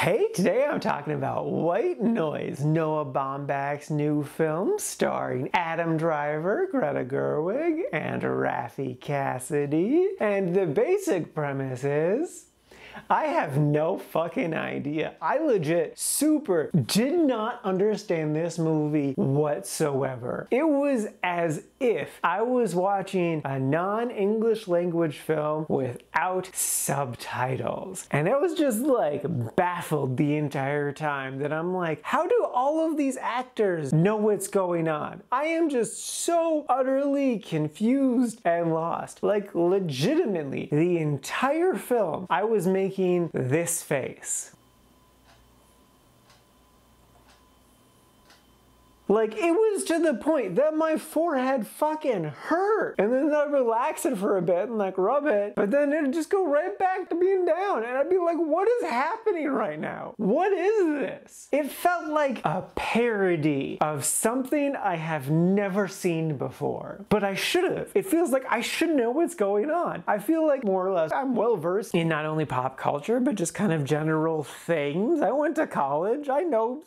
Hey, today I'm talking about White Noise, Noah Baumbach's new film starring Adam Driver, Greta Gerwig, and Raffey Cassidy. And the basic premise is I have no fucking idea. I legit super did not understand this movie whatsoever. It was as if I was watching a non-English language film without subtitles. And I was just like baffled the entire time that I'm like, how do all of these actors know what's going on? I am just so utterly confused and lost. Like legitimately, the entire film I was making making this face. Like, it was to the point that my forehead fucking hurt. And then I'd relax it for a bit and like rub it, but then it'd just go right back to being down. And I'd be like, what is happening right now? What is this? It felt like a parody of something I have never seen before. But I should have. It feels like I should know what's going on. I feel like more or less I'm well versed in not only pop culture, but just kind of general things. I went to college. I know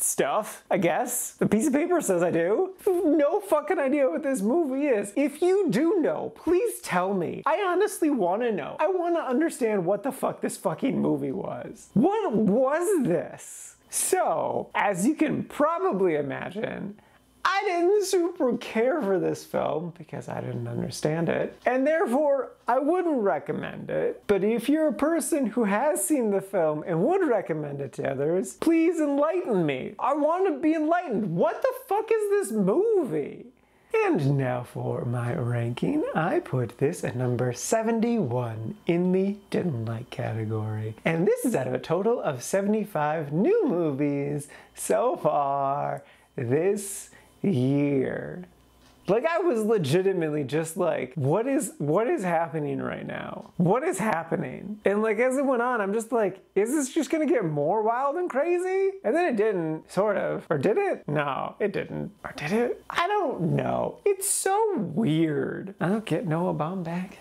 stuff, I guess. The piece of paper says I do. No fucking idea what this movie is. If you do know, please tell me. I honestly want to know. I want to understand what the fuck this fucking movie was. What was this? So, as you can probably imagine, I didn't super care for this film because I didn't understand it, and therefore I wouldn't recommend it. But if you're a person who has seen the film and would recommend it to others, please enlighten me. I want to be enlightened. What the fuck is this movie? And now for my ranking. I put this at number 71 in the didn't like category. And this is out of a total of 75 new movies so far this year. Like I was legitimately just like, what is what is happening right now? What is happening? And like as it went on, I'm just like, is this just gonna get more wild and crazy? And then it didn't, sort of. Or did it? No, it didn't. Or did it? I don't know. It's so weird. I don't get Noah Baumbach.